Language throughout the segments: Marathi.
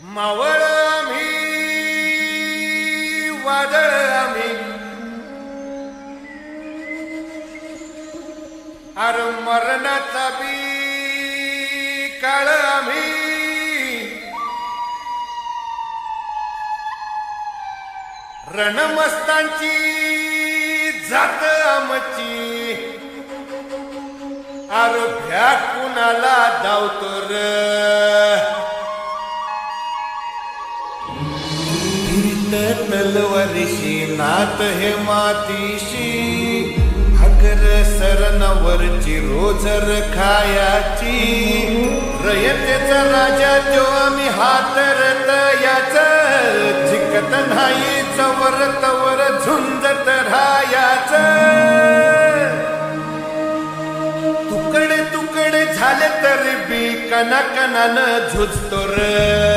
मावळ आम्ही वादळ आम्ही. अर मरणाचा बी काळ आम्ही. रणमस्तांची जात आमची. अर भ्या कुणाला धावतो तलवरशी नात हे मातीशी. अगर सरनवरची रोजर खायाची. रयतेचा राजा जो आम्ही हातरत याच. झिकत नाही चवर तवर झुंजत राहायाच. बी कना कनानं झुजतो र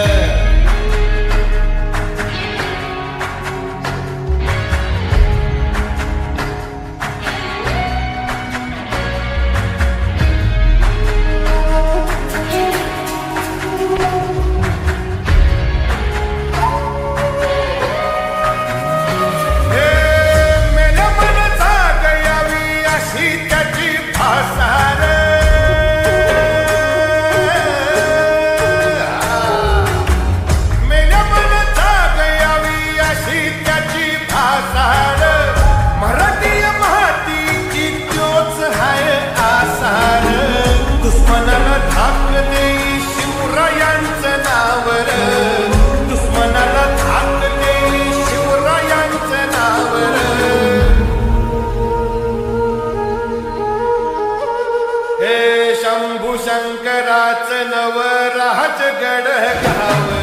शंकराच नव राहच गड गाव.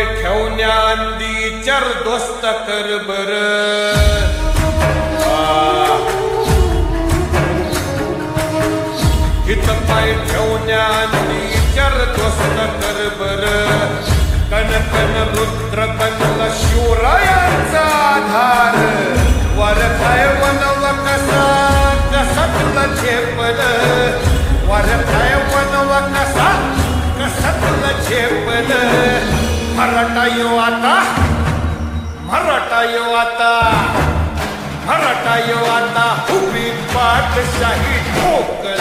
हित पाय दोस्त कर बर. हित पाय ठेवण्याआधी चार दोस्त कर बर. कन कन रुद्र कनला शिवरायांचा आधार. मराठा यो आता मराठा यो आता उभी पाठशाही ठोकल